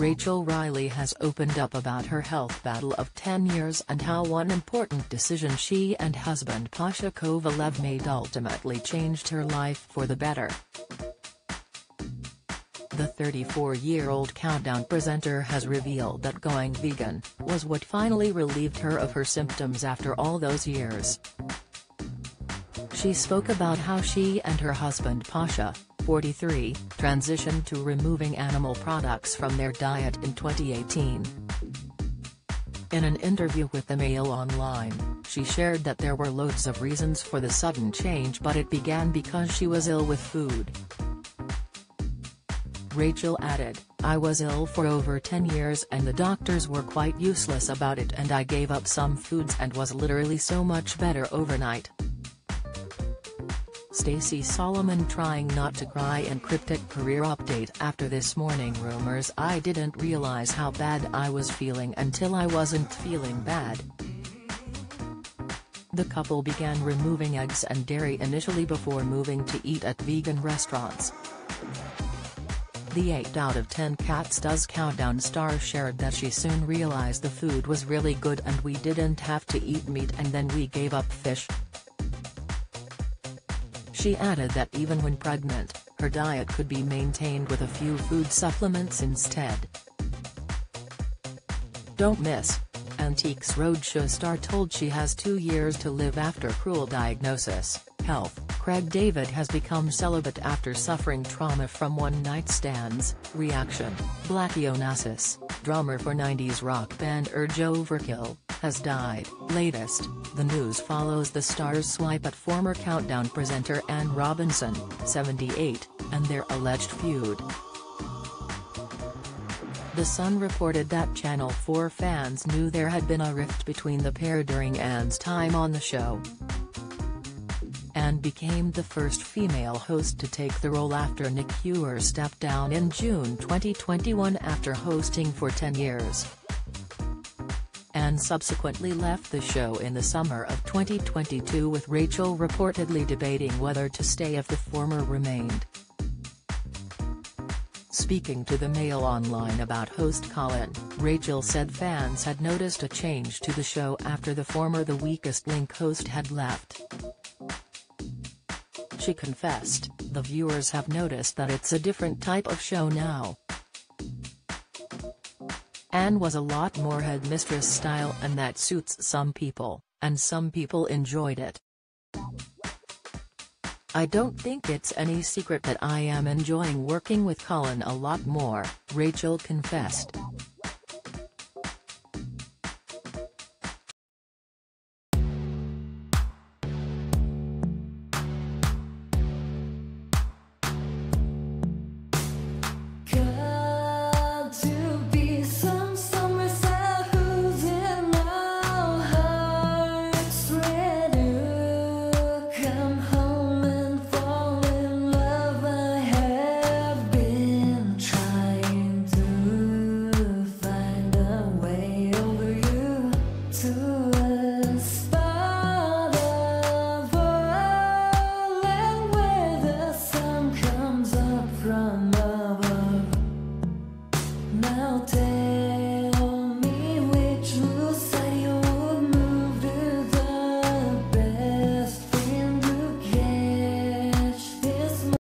Rachel Riley has opened up about her health battle of 10 years and how one important decision she and husband Pasha Kovalev made ultimately changed her life for the better. The 34-year-old Countdown presenter has revealed that going vegan was what finally relieved her of her symptoms after all those years. She spoke about how she and her husband Pasha, 43, transitioned to removing animal products from their diet in 2018. In an interview with the Mail Online, she shared that there were loads of reasons for the sudden change but it began because she was ill with food. Rachel added, I was ill for over 10 years and the doctors were quite useless about it and I gave up some foods and was literally so much better overnight. Stacey Solomon trying not to cry in cryptic career update after this morning rumors I didn't realize how bad I was feeling until I wasn't feeling bad. The couple began removing eggs and dairy initially before moving to eat at vegan restaurants. The 8 out of 10 Cats Does Countdown star shared that she soon realized the food was really good and we didn't have to eat meat and then we gave up fish. She added that even when pregnant, her diet could be maintained with a few food supplements instead. Don't miss. Antiques Roadshow star told she has two years to live after cruel diagnosis, health. Craig David has become celibate after suffering trauma from one-night stands, reaction, Blackie Onassis, drummer for 90s rock band Urge Overkill, has died. Latest, the news follows the star's swipe at former Countdown presenter Anne Robinson, 78, and their alleged feud. The Sun reported that Channel 4 fans knew there had been a rift between the pair during Anne's time on the show, and became the first female host to take the role after Nick Hewer stepped down in June 2021 after hosting for 10 years. Anne subsequently left the show in the summer of 2022 with Rachel reportedly debating whether to stay if the former remained. Speaking to the Mail Online about host Colin, Rachel said fans had noticed a change to the show after the former The Weakest Link host had left. She confessed, the viewers have noticed that it's a different type of show now. Anne was a lot more headmistress style and that suits some people, and some people enjoyed it. I don't think it's any secret that I am enjoying working with Colin a lot more, Rachel confessed.